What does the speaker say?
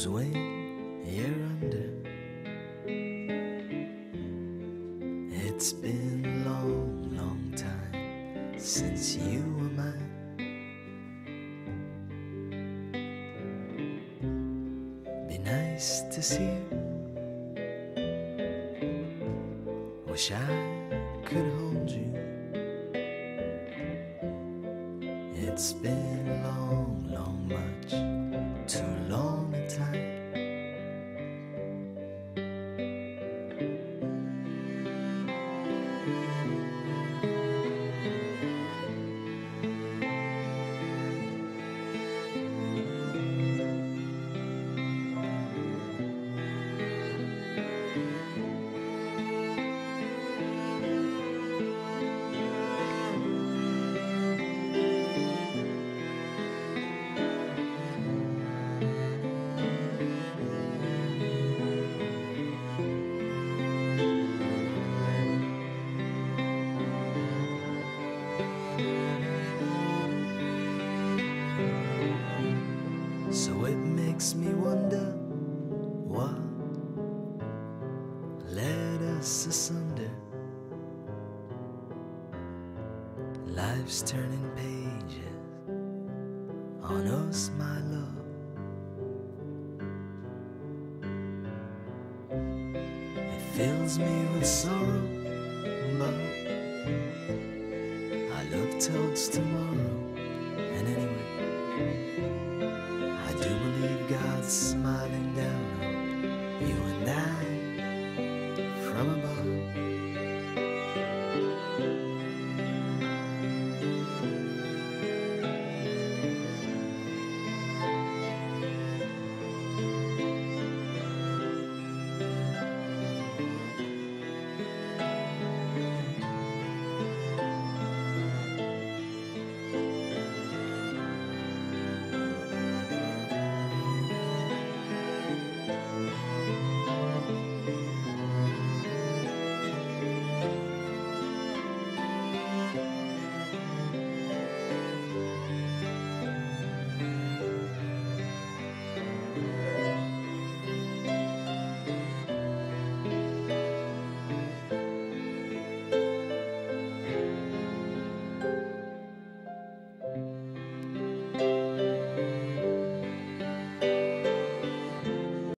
Cause when you're under, it's been a long, long time since you were mine. Be nice to see you. Wish I could hold you. It's been long. us asunder. Life's turning pages on us, my love. It fills me with sorrow, but I look towards tomorrow. And anyway, I do believe God's smiling.